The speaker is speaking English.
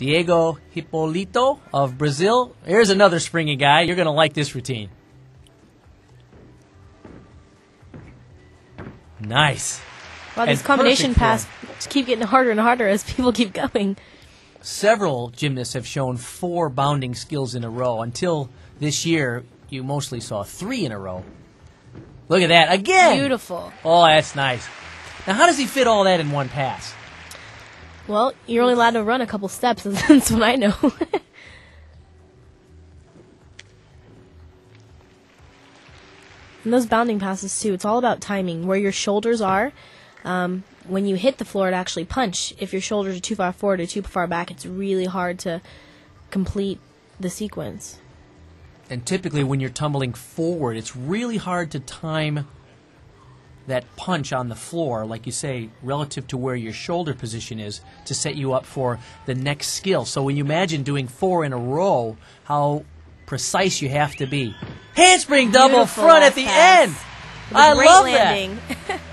Diego Hypolito of Brazil. Here's another springy guy. You're going to like this routine. Nice. Wow, these And combination perfect pass keep getting harder and harder as people keep going. Several gymnasts have shown four bounding skills in a row. Until this year, you mostly saw three in a row. Look at that. Again! Beautiful. Oh, that's nice. Now, how does he fit all that in one pass? Well, you're only allowed to run a couple steps. That's what I know. and those bounding passes too. It's all about timing, where your shoulders are. Um, when you hit the floor to actually punch, if your shoulders are too far forward or too far back, it's really hard to complete the sequence. And typically, when you're tumbling forward, it's really hard to time that punch on the floor, like you say, relative to where your shoulder position is to set you up for the next skill. So when you imagine doing four in a row, how precise you have to be. Handspring double Beautiful front at the pass. end. I love landing. that.